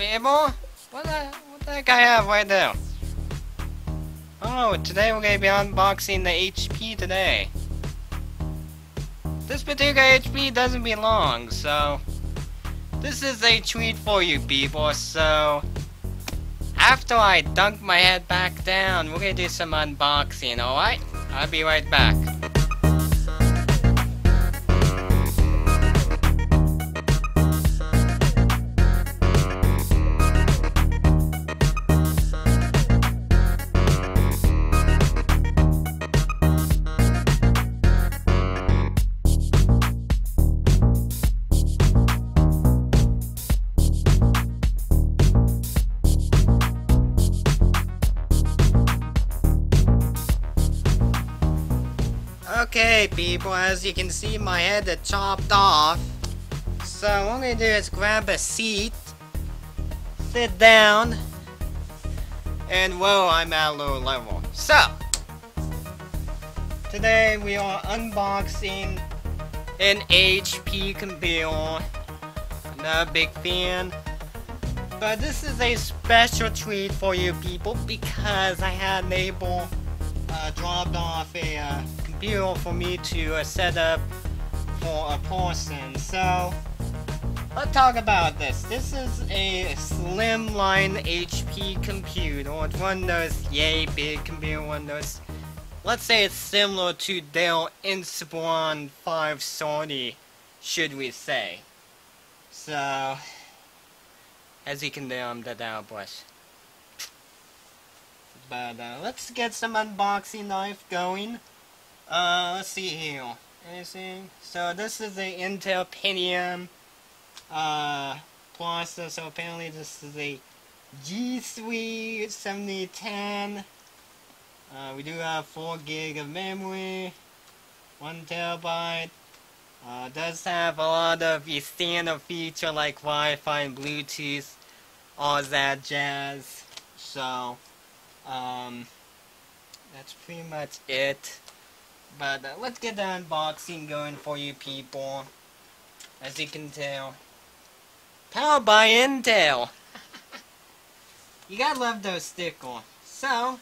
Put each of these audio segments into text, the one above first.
people? What the, what the heck I have right there? Oh, today we're gonna be unboxing the HP today. This particular HP doesn't belong, so... This is a treat for you people, so... After I dunk my head back down, we're gonna do some unboxing, alright? I'll be right back. As you can see, my head chopped off. So what I'm gonna do is grab a seat, sit down, and whoa, I'm at low level. So, today we are unboxing an HP computer. Not a big fan, but this is a special treat for you people because I had able uh, dropped off a uh, computer for me to uh, set up for a person. So, let's talk about this. This is a slimline HP computer. It's one of those yay big computer, one of those. Let's say it's similar to Dell Inspiron 530, should we say. So, as you can tell, I'm the down brush. But uh, let's get some unboxing knife going. Uh, let's see here. Anything? So this is the Intel Pentium uh, processor. So apparently this is a G Suite 7010. Uh, we do have 4 gig of memory, 1 terabyte. Uh, does have a lot of standard feature like Wi-Fi and Bluetooth, all that jazz. So, um, that's pretty much it. But uh, let's get the unboxing going for you people. As you can tell. Powered by Intel! you gotta love those stickers. So,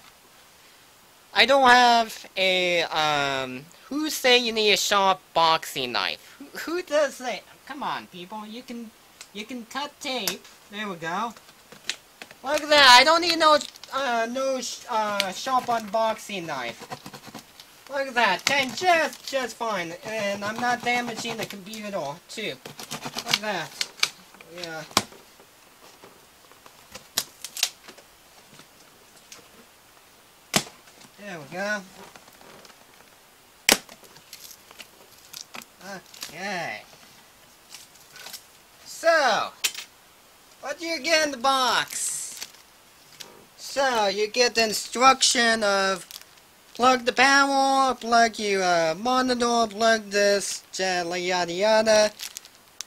I don't have a, um, who say you need a sharp boxing knife? Who, who does that? Come on, people, you can, you can cut tape. There we go. Look at that, I don't need no, uh, no, uh, sharp unboxing knife. Look at that, and just, just fine, and I'm not damaging the computer at all, too. Look at that. Yeah. There we go. Okay. So, what do you get in the box? So, you get the instruction of plug the power, plug your uh, monitor, plug this, yada yada yada.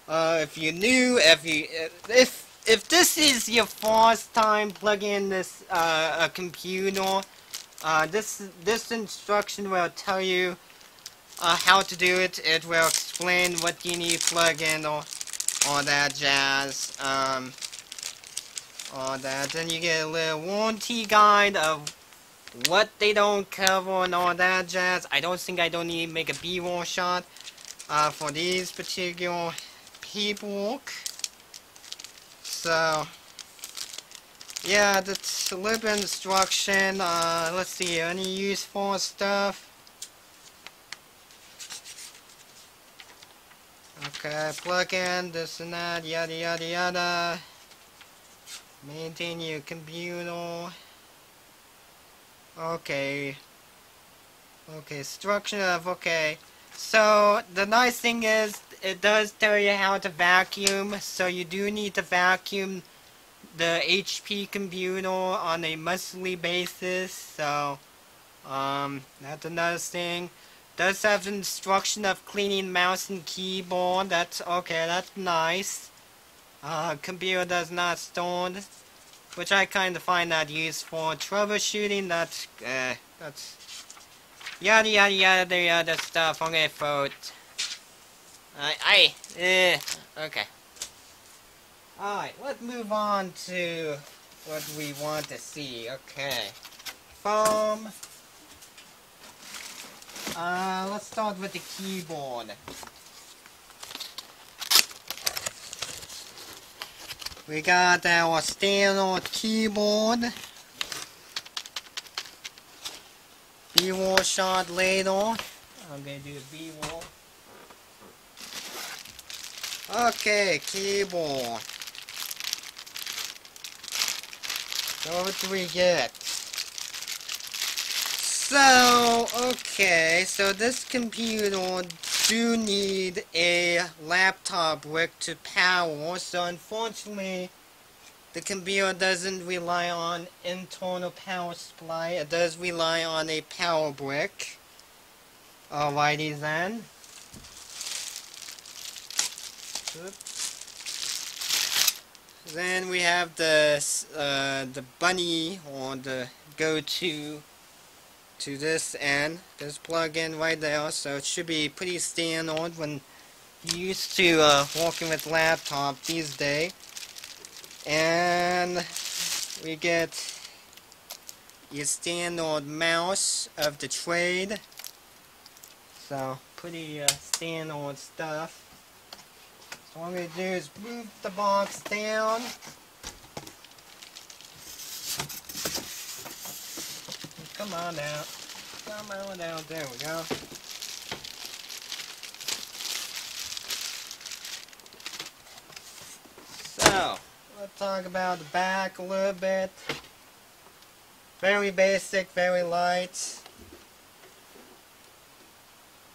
Uh, if you're new, if you, if if this is your first time plugging in this uh, a computer, uh, this this instruction will tell you uh, how to do it. It will explain what you need to plug in or all that jazz. Um, all that. Then you get a little warranty guide of what they don't cover and all that jazz. I don't think I don't need to make a B-roll shot uh, for these particular people. So, yeah, that's a little bit instruction. Uh, let's see, any useful stuff? Okay, plug in, this and that, yada yada yada. Maintain your computer. Okay. Okay, instruction of, okay. So, the nice thing is, it does tell you how to vacuum, so you do need to vacuum the HP computer on a monthly basis, so, um, that's another thing. Does have instruction of cleaning mouse and keyboard, that's, okay, that's nice. Uh, computer does not store, which I kind of find that useful. Troubleshooting, that's, uh, that's, yada yada yada yada stuff. Okay, folks. I, I, okay. Alright, let's move on to what we want to see. Okay. Foam. Uh, let's start with the keyboard. We got our standard keyboard. B-roll shot later. I'm gonna do a B-roll. Okay, keyboard. So what do we get? So, okay, so this computer do need a laptop brick to power, so unfortunately the computer doesn't rely on internal power supply, it does rely on a power brick. Alrighty then. Oops. Then we have the uh, the bunny or the go-to to this end. This plug-in right there, so it should be pretty standard when you're used to uh, working with laptop these days. And we get your standard mouse of the trade. So pretty uh, standard stuff. So what I'm going to do is move the box down. Come on down. Come on down. There we go. So, let's talk about the back a little bit. Very basic, very light.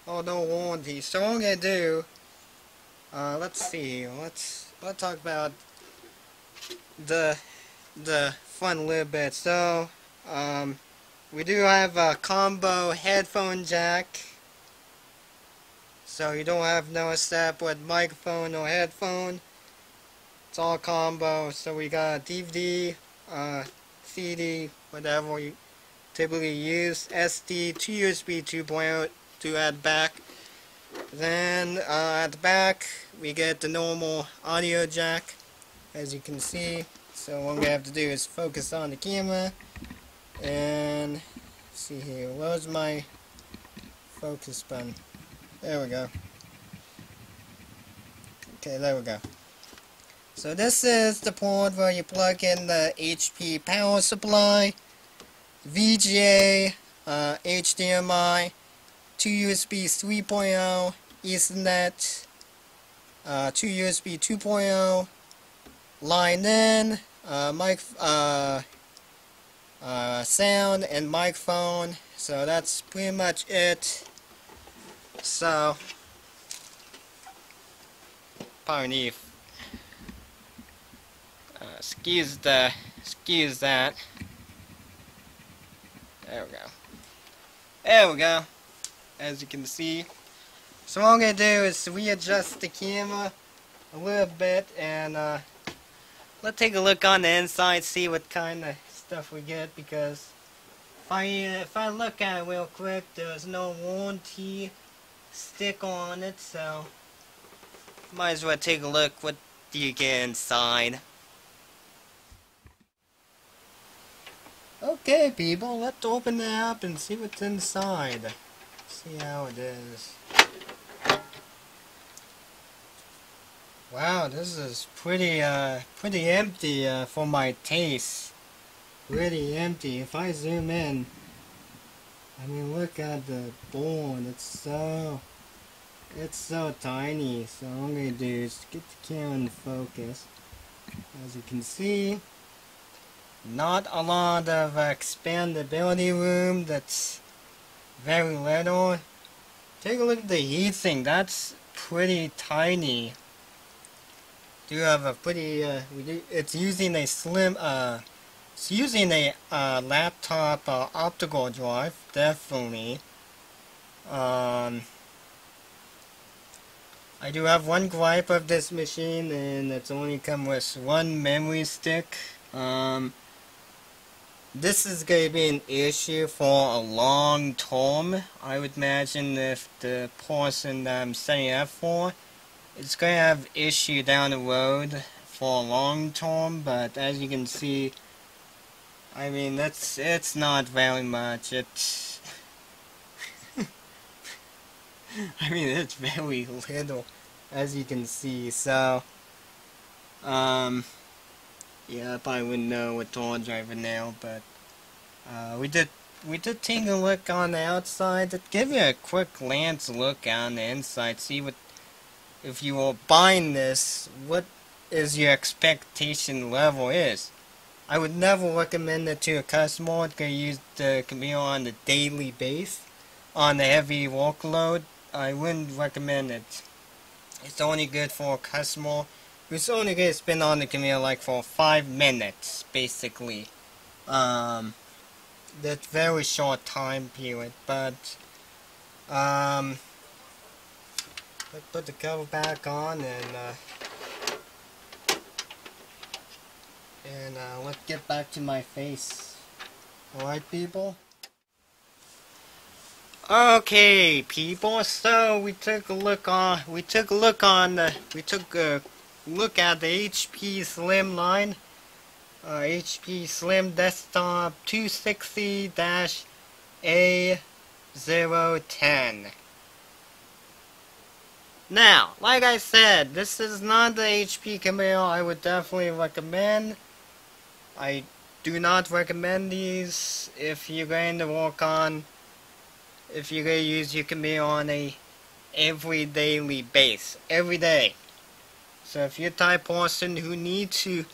Oh, no warranty. So what I'm to do, uh, let's see, let's, let's talk about the, the fun little bit. So, um, we do have a combo headphone jack. So you don't have no separate microphone or headphone. It's all combo. So we got DVD, uh, CD, whatever you typically use. SD, two USB 2.0 to add back. Then uh, at the back we get the normal audio jack as you can see. So what we have to do is focus on the camera and see here where's my focus button there we go. Okay there we go. So this is the port where you plug in the HP power supply VGA uh, HDMI 2 USB 3.0 Ethernet uh, 2 USB 2.0 line in uh, mic uh, uh, sound and microphone. So that's pretty much it. So pardon me uh, excuse the excuse that. There we go. There we go. As you can see. So what I'm gonna do is readjust the camera a little bit and uh, let's take a look on the inside see what kind of stuff we get because if I if I look at it real quick, there's no warranty stick on it, so might as well take a look. What do you get inside? Okay, people, let's open it up and see what's inside. See how it is. Wow, this is pretty, uh, pretty empty uh, for my taste pretty empty. If I zoom in, I mean, look at the board. It's so, it's so tiny. So I'm gonna do is get the camera in focus. As you can see, not a lot of expandability room. That's very little. Take a look at the heatsink. That's pretty tiny. Do have a pretty. Uh, we do, it's using a slim. Uh, using a uh, laptop uh, optical drive, definitely. Um, I do have one gripe of this machine, and it's only come with one memory stick. Um, this is going to be an issue for a long term. I would imagine if the person that I'm setting up for, it's going to have issue down the road for a long term, but as you can see, I mean, that's it's not very much. It's I mean, it's very little, as you can see. So, um, yeah, I probably wouldn't know what all driving now, but uh, we did we did take a look on the outside. To give you a quick glance look on the inside, see what if you are buying this, what is your expectation level is. I would never recommend it to a customer to use the Camille on the daily base. On the heavy workload, I wouldn't recommend it. It's only good for a customer who's only going to spend on the Camille like for 5 minutes, basically. Um, that very short time period, but, um, let's put the cover back on and, uh, And uh, let's get back to my face. Alright, people? Okay, people, so we took a look on, we took a look on the, we took a look at the HP Slim line. Uh, HP Slim Desktop 260-A010. Now, like I said, this is not the HP Camille I would definitely recommend. I do not recommend these if you're going to work on, if you're going to use you can be on a every daily base, every day. So if you're type person who need to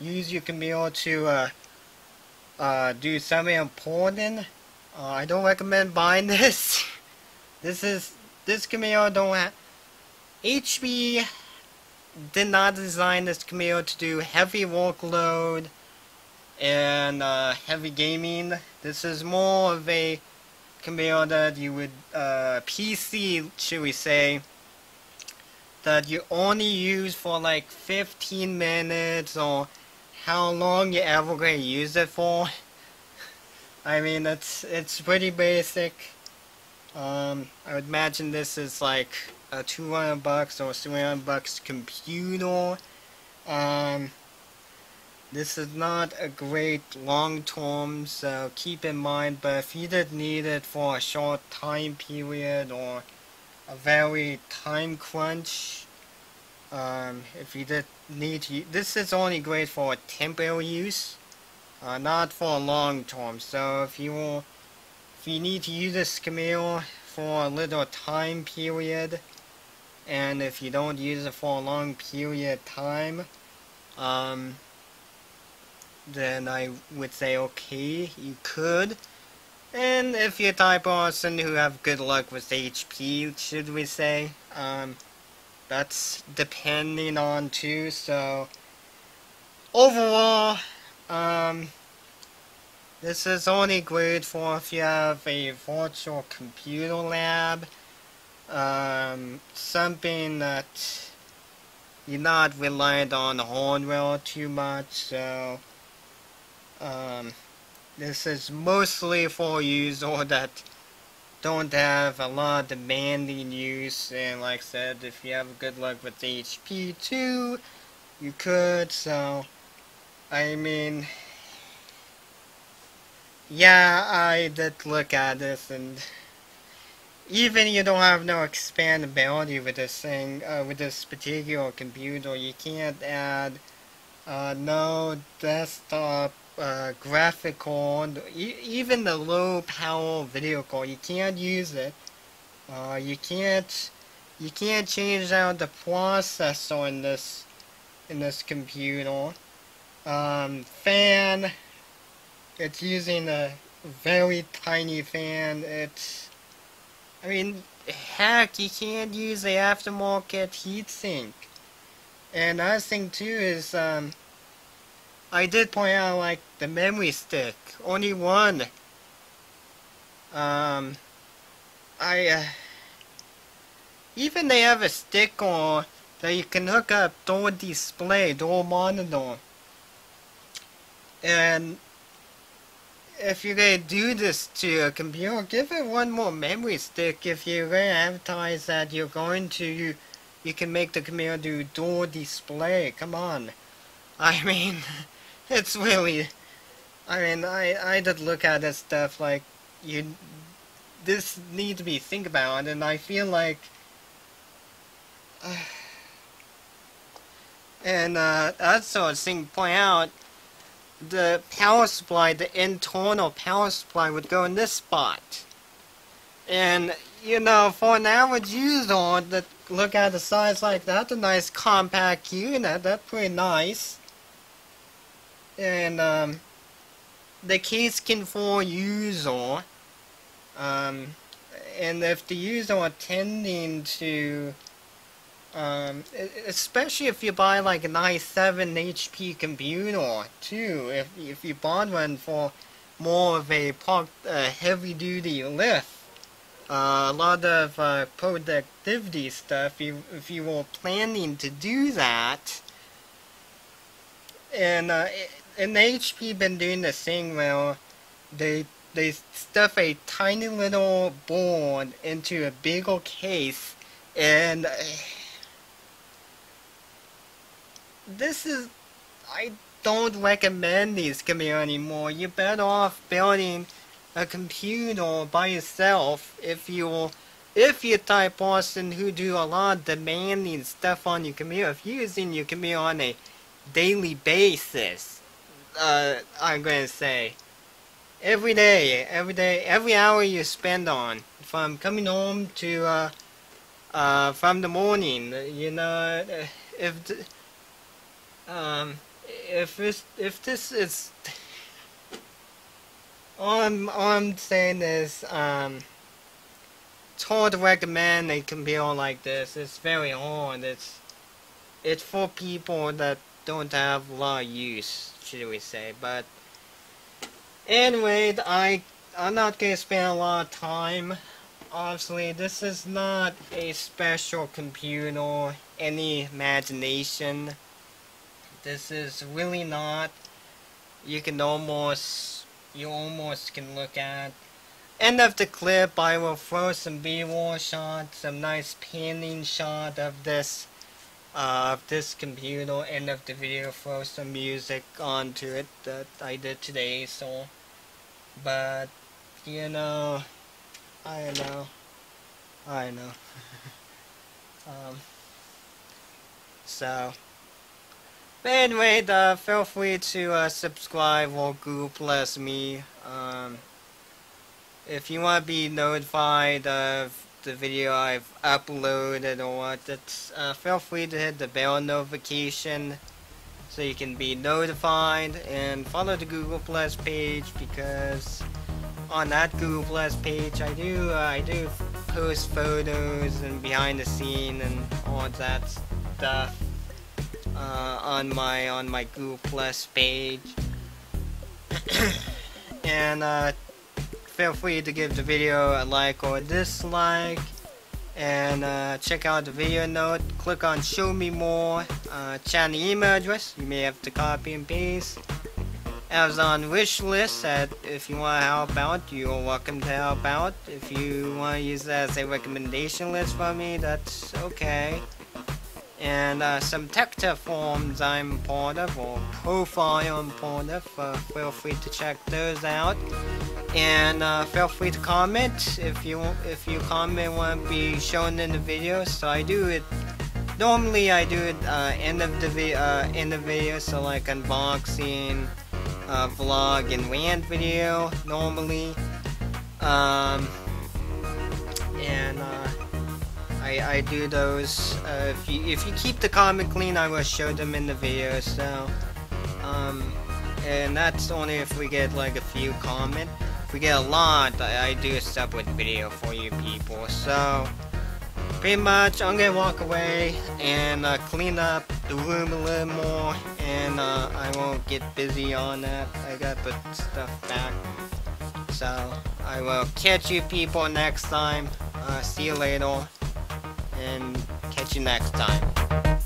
use your Camille to uh, uh, do something important, uh, I don't recommend buying this. this is this Camille don't have HP did not design this Camille to do heavy workload and uh, heavy gaming. This is more of a computer that you would, uh, PC, should we say, that you only use for like 15 minutes or how long you ever gonna use it for. I mean, it's it's pretty basic. Um, I would imagine this is like a 200 bucks or 300 bucks computer. Um, this is not a great long term, so keep in mind, but if you did need it for a short time period or a very time crunch, um, if you did need to, this is only great for temporary use, uh, not for long term. So if you will, if you need to use this Camille for a little time period, and if you don't use it for a long period of time, um, then I would say okay, you could. And if you're type person who have good luck with HP, should we say, um, that's depending on too, so overall, um, this is only great for if you have a virtual computer lab, um, something that you're not reliant on hardware too much, so um, this is mostly for users that don't have a lot of demanding use, and like I said, if you have good luck with HP too, you could, so, I mean, yeah, I did look at this, and even you don't have no expandability with this thing, uh, with this particular computer, you can't add uh, no desktop uh, graphic e even the low power video card, you can't use it. Uh, you can't you can't change out the processor in this in this computer. Um, fan, it's using a very tiny fan. It's, I mean, heck, you can't use the aftermarket heatsink. And another thing too is, um, I did point out, like, the memory stick. Only one. Um, I, uh, even they have a stick on that you can hook up door display, door monitor. And if you're to do this to a computer, give it one more memory stick if you're to advertise that you're going to you you can make the camera do dual display. Come on. I mean, it's really. I mean, I I did look at this stuff like you. This needs to be think about, and I feel like. Uh, and uh, also, thing point out, the power supply, the internal power supply would go in this spot. And, you know, for an average user that look at the size like that, a nice compact unit, that's pretty nice. And, um, the case can for user, um, and if the user are tending to um, especially if you buy like an i7 HP computer too. If if you bought one for more of a uh, heavy duty lift, uh, a lot of uh, productivity stuff. If if you were planning to do that, and uh, and HP been doing the thing where they they stuff a tiny little board into a bigger case and uh, this is I don't recommend these computer anymore. You're better off building a computer by yourself if you if you're type person who do a lot of demanding stuff on your computer, if you're using your computer on a daily basis, uh, I'm gonna say, every day, every day, every hour you spend on, from coming home to, uh, uh, from the morning, you know, if, um, if this if this is all I'm all I'm saying is um it's hard to recommend a computer like this. It's very hard. It's it's for people that don't have a lot of use, should we say. But anyway, I I'm not gonna spend a lot of time. Obviously, this is not a special computer, any imagination. This is really not. You can almost, you almost can look at. End of the clip, I will throw some B-roll shots, some nice panning shot of this, of this computer. End of the video, throw some music onto it that I did today, so. But, you know, I know. I know. um, so. But anyway, uh, feel free to uh, subscribe or Google Plus me. Um, if you want to be notified of the video I've uploaded or what, that's, uh, feel free to hit the bell notification so you can be notified and follow the Google Plus page because on that Google Plus page I do uh, I do post photos and behind the scene and all that stuff uh, on my on my Google Plus page. and uh, feel free to give the video a like or a dislike. And uh, check out the video note. Click on Show Me More. Uh, channel email address. You may have to copy and paste. Amazon wish list that if you want to help out, you're welcome to help out. If you want to use that as a recommendation list for me, that's okay and uh, some Tecta forms I'm part of, or profile I'm part of. Uh, feel free to check those out, and uh, feel free to comment if you if you comment want to be shown in the video. So I do it. Normally I do it uh, end of the video, uh, end of video, so like unboxing, uh, vlog, and rant video normally. Um, and uh, I, I do those. Uh, if you if you keep the comment clean, I will show them in the video. So, um, and that's only if we get like a few comment. We get a lot, I, I do a separate video for you people. So, pretty much, I'm gonna walk away and uh, clean up the room a little more, and uh, I won't get busy on that. I gotta put stuff back. So, I will catch you people next time. Uh, see you later and catch you next time.